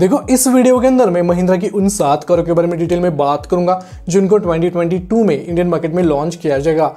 देखो, इस वीडियो के अंदर मैं महिंद्रा की उन सात कारों के बारे में डिटेल में बात करूँगा जिनको 2022 में इंडियन मार्केट में लॉन्च किया जाएगा।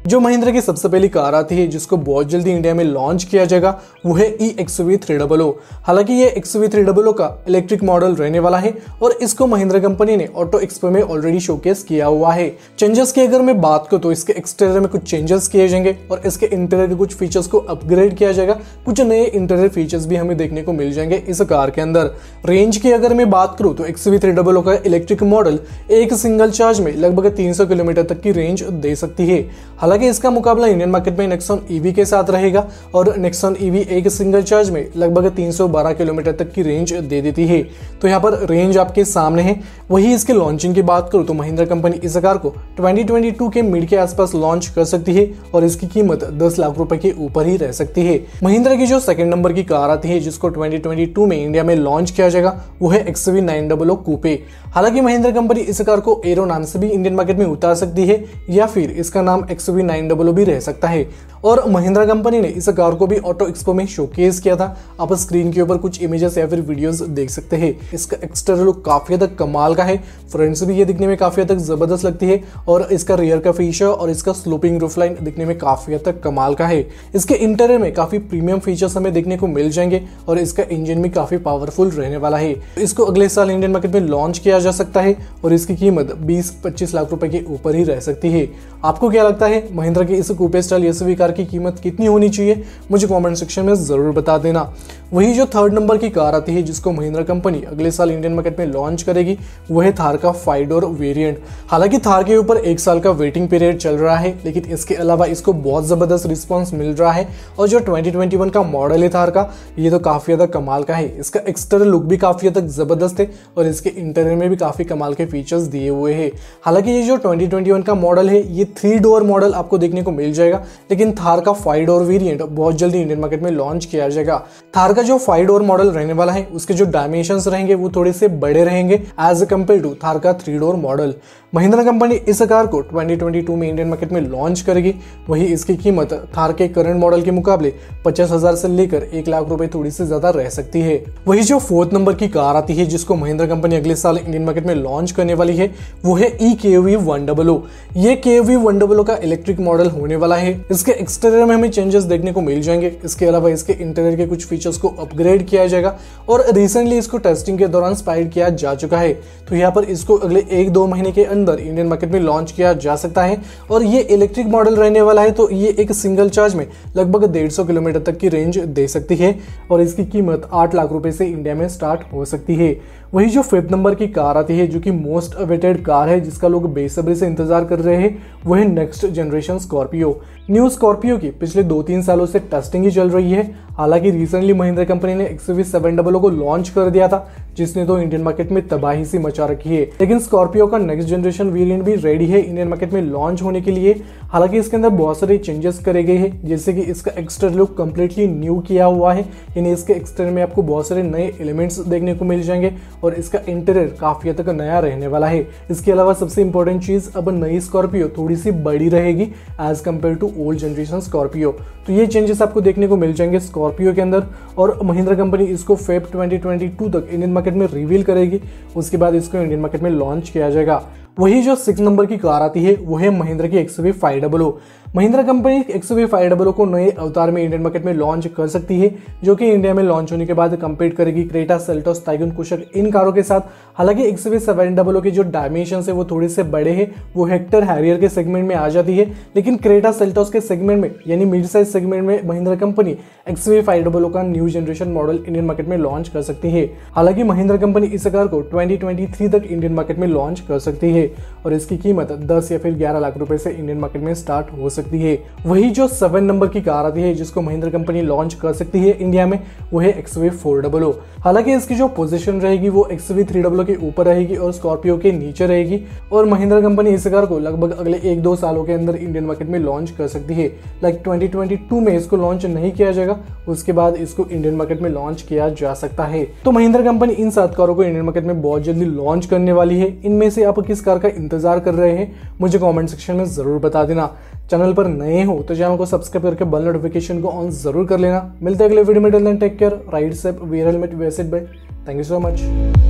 जो महिंद्रा की सबसे पहली कार आती है, जिसको बहुत जल्दी इंडिया में लॉन्च किया जाएगा, वो है E X V three double O हालाँकि ये X V three double O का इलेक्ट्रिक मॉडल रहने वाला है और इसको महिंद्रा कंपनी ने ऑटो एक्सपो में ऑलरेडी शोकेस किया हुआ है। चेंजेस की अगर मैं बात करूँ तो इसके एक्सटीरियर में कुछ चेंजेस किए जाएँगे और इसके इंटीरियर के कुछ फीचर्स को अपग्रेड किया जाएगा। कुछ नए इंटीरियर फीचर्स भी हमें देखने को मिल जाएँगे इस कार के अंदर। रेंज की अगर मैं बात करूँ तो X V three double O का इलेक्ट्रिक मॉडल एक सिंगल चार्ज में लगभग तीन सौ किलोमीटर तक की रेंज दे सकती है। हालाँकि इसका मुकाबला इंडियन मार्केट में नेक्सॉन ईवी के साथ रहेगा और नेक्सॉन ईवी एक सिंगल चार्ज में लगभग 312 किलोमीटर तक की रेंज दे देती है। तो यहाँ पर रेंज आपके सामने है। वही इसके लॉन्चिंग की बात करूँ तो महिंद्रा कंपनी इस कार को 2022 के मिड के आसपास लॉन्च कर सकती है और इसकी कीमत 10 लाख रुपए के ऊपर ही रह सकती है। महिंद्रा की जो सेकंड नंबर की कार आती है, जिसको 2022 में इंडिया में लॉन्च किया जाएगा, वो है एक्सवी नाइन डबल कूपे हालाँकि महिंद्रा कंपनी इस कार को एरो नाम से भी इंडियन मार्केट में उतार सकती है या फिर इसका नाम एक्सवी नाइन डबल भी रह सकता है। और महिंद्रा कंपनी ने इस कार को भी ऑटो एक्सपो में शोकेस किया था। आप स्क्रीन के ऊपर कुछ इमेजेस या फिर वीडियोस देख सकते हैं। इसका एक्सटर्नल लुक काफ़ी हद तक कमाल का है। फ्रंट भी ये दिखने में काफ़ी हद तक ज़बरदस्त लगती है। और इसका रियर का फीचर और इसका स्लोपिंग रूफ लाइन दिखने में काफ़ी हद तक कमाल का है। इसके इंटीरियर में काफ़ी प्रीमियम फीचर्स हमें देखने को मिल जाएँगे और इसका इंजन भी काफ़ी पावरफुल रहने वाला है। इसको अगले साल इंडियन मार्केट में लॉन्च किया जा सकता है और इसकी कीमत 20-25 लाख रुपए के ऊपर ही रह सकती है। आपको क्या लगता है? महिंद्रा की इस कूपे स्टाइल एसयूवी कार की कीमत कितनी होनी चाहिए, मुझे कमेंट सेक्शन में ज़रूर बता देना। वही जो थर्ड नंबर की कार आती है, जिसको महिंद्रा कंपनी अगले साल इंडियन मार्केट में लॉन्च करेगी वह है थार का फाइव डोर वेरियंट हालाँकि थार के ऊपर एक साल का वेटिंग पीरियड चल रहा है, लेकिन इसके अलावा इसको बहुत ज़बरदस्त रिस्पॉन्स मिल रहा है, और जो 2021 का मॉडल है थार का, ये तो काफ़ी ज़्यादा कमाल का है। इसका एक्सटर्नल लुक भी काफ़ी हद तक ज़बरदस्त है, और इसके इंटीरियर में भी काफ़ी कमाल के फीचर्स दिए हुए हैं। हालाँकि ये जो 2021 का मॉडल है, ये थ्री डोर मॉडल आपको देखने को मिल जाएगा। लेकिन थार का फाइव डोर वेरिएंट बहुत जल्दी इंडियन मार्केट में लॉन्च किया जाएगा। थार का जो फाइव डोर मॉडल रहने वाला है, उसके जो डायमेंशन रहेंगे, वो थोड़े से बड़े रहेंगे एज कंपेयर टू थार का three door model Mahindra company इस कार को 2022 में इंडियन मार्केट में लॉन्च करेगी। वही इसकी कीमत थार के करंट मॉडल के मुकाबले पचास हज़ार से लेकर एक लाख रुपए थोड़ी से ज़्यादा रह सकती है। वही जो फोर्थ नंबर की कार आती है, जिसको महिंद्रा कंपनी अगले साल इंडियन मार्केट में लॉन्च करने वाली है, वो है ई के वी वन डबल ओ ये के वी वन डबल ओ का इलेक्ट्रिक मॉडल होने वाला है। इसके एक्सटीरियर में हमें चेंजेस देखने को मिल जाएँगे। इसके अलावा इसके इंटीरियर के कुछ फीचर्स को अपग्रेड किया जाएगा और रिसेंटली इसको टेस्टिंग के दौरान स्पाइड किया जा चुका है। तो यहाँ पर इसको अगले एक दो महीने के अंदर इंडियन मार्केट में लॉन्च किया जा सकता है और ये इलेक्ट्रिक मॉडल रहने वाला है तो ये एक सिंगल चार्ज में लगभग डेढ़ किलोमीटर तक की रेंज दे सकती है और इसकी कीमत आठ लाख रुपए से इंडिया में स्टार्ट हो सकती है। वही जो फिफ्थ नंबर की कार आती है, जो कि मोस्ट अवेटेड कार है, जिसका लोग बेसब्री से इंतज़ार कर रहे हैं, वो है next generation Scorpio new Scorpio की पिछले दो तीन सालों से टेस्टिंग ही चल रही है। हालाँकि रिसेंटली महिंद्रा कंपनी ने एक्सवी सेवन डबल को लॉन्च कर दिया था, जिसने तो इंडियन मार्केट में तबाही सी मचा रखी है। लेकिन स्कॉर्पियो का नेक्स्ट जनरेशन वेरिएंट भी रेडी है इंडियन मार्केट में लॉन्च होने के लिए। हालाँकि इसके अंदर बहुत सारे चेंजेस करे गए हैं, जैसे कि इसका एक्सटर लुक कम्प्लीटली न्यू किया हुआ है। यानी इसके एक्सटर में आपको बहुत सारे नए एलिमेंट्स देखने को मिल जाएँगे। और इसका इंटीरियर काफ़ी हद तक नया रहने वाला है। इसके अलावा सबसे इंपॉर्टेंट चीज़, अब नई स्कॉर्पियो थोड़ी सी बड़ी रहेगी as compare to old generation Scorpio तो ये चेंजेस आपको देखने को मिल जाएँगे स्कॉर्पियो के अंदर और महिंद्रा कंपनी इसको फेब 2022 तक इंडियन मार्केट में रिवील करेगी। उसके बाद इसको इंडियन मार्केट में लॉन्च किया जाएगा। वही जो सिक्स नंबर की कार आती है, वो है महिंद्रा की X V five double O Mahindra company X V five double O को नए अवतार में इंडियन मार्केट में लॉन्च कर सकती है, जो कि इंडिया में लॉन्च होने के बाद कम्पीट करेगी क्रेटा सेल्टोस टाइगन कुशक इन कारों के साथ। हालाँकि X V seven double O के जो डायमेंशन है, वो थोड़े से बड़े हैं, वो हेक्टर हैरियर के सेगमेंट में आ जाती है। लेकिन क्रेटा सेल्टोस के सेगमेंट में, यानी मिड साइज़ सेगमेंट में Mahindra company X V five double O का new generation model Indian market में लॉन्च कर सकती है। हालाँकि महिंद्रा कंपनी इस कार को 2023 तक इंडियन मार्केट में लॉन्च कर सकती है। और इसकी कीमत 10 या फिर 11 लाख रुपए से इंडियन मार्केट में स्टार्ट हो सकती है। वही जो सेवन नंबर की कार आती है, जिसको महिंद्रा कंपनी लॉन्च कर सकती है इंडिया में, वो है X V four double O हालाँकि इसकी जो पोजीशन रहेगी, वो एक्स वी थ्री डबल के ऊपर रहेगी और स्कॉर्पियो के नीचे रहेगी और महिंद्रा कंपनी इस कार को लगभग अगले एक दो सालों के अंदर इंडियन मार्केट में लॉन्च कर सकती है। लाइक ट्वेंटी में इसको लॉन्च नहीं किया जाएगा, उसके बाद इसको इंडियन मार्केट में लॉन्च किया जा सकता है। तो महिंद्रा कंपनी इन सात कारों को इंडियन मार्केट में बहुत जल्दी लॉन्च करने वाली है। इनमें से आप किस कार का इंतज़ार कर रहे हैं, मुझे कमेंट सेक्शन में ज़रूर बता देना। चैनल पर नए हो तो चैनल को सब्सक्राइब करके बल नोटिफिकेशन को ऑन ज़रूर कर लेना। मिलते हैं अगले वीडियो में take care ride safe wear helmet bye thank you so much